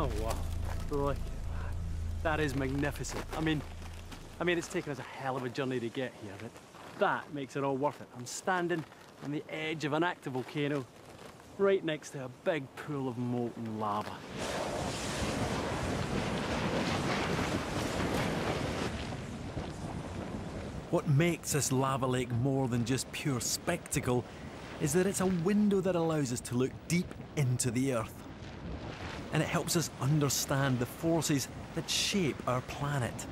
Oh wow, that. That is magnificent. I mean, I mean, it's taken us a hell of a journey to get here, but that makes it all worth it. I'm standing on the edge of an active volcano, right next to a big pool of molten lava. What makes this lava lake more than just pure spectacle is that it's a window that allows us to look deep into the earth. And it helps us understand the forces that shape our planet.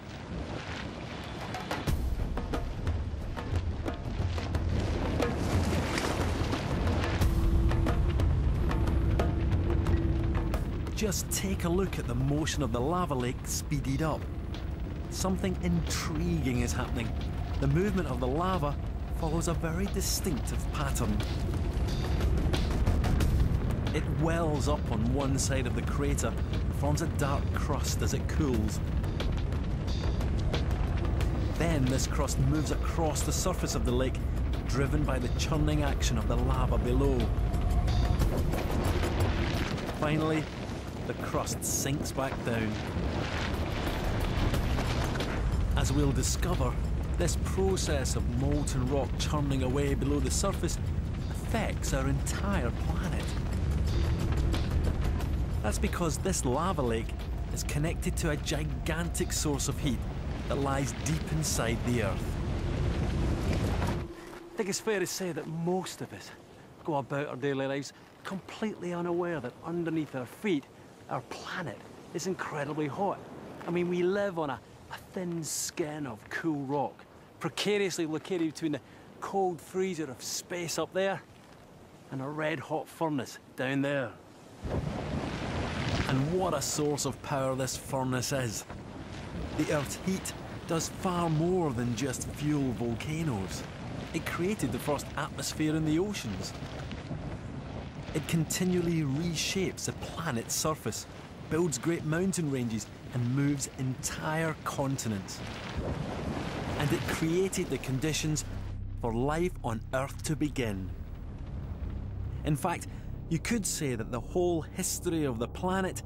Just take a look at the motion of the lava lake speeded up. Something intriguing is happening. The movement of the lava follows a very distinctive pattern. It wells up on one side of the crater, forms a dark crust as it cools. Then this crust moves across the surface of the lake, driven by the churning action of the lava below. Finally, the crust sinks back down. As we'll discover, this process of molten rock churning away below the surface affects our entire planet. That's because this lava lake is connected to a gigantic source of heat that lies deep inside the Earth. I think it's fair to say that most of us go about our daily lives completely unaware that underneath our feet, our planet is incredibly hot. I mean, we live on a, a thin skin of cool rock, precariously located between the cold freezer of space up there and a red hot furnace down there. And what a source of power this furnace is. The Earth's heat does far more than just fuel volcanoes. It created the first atmosphere in the oceans. It continually reshapes the planet's surface, builds great mountain ranges, and moves entire continents. And it created the conditions for life on Earth to begin. In fact, you could say that the whole history of the planet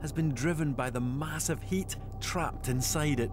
has been driven by the massive heat trapped inside it.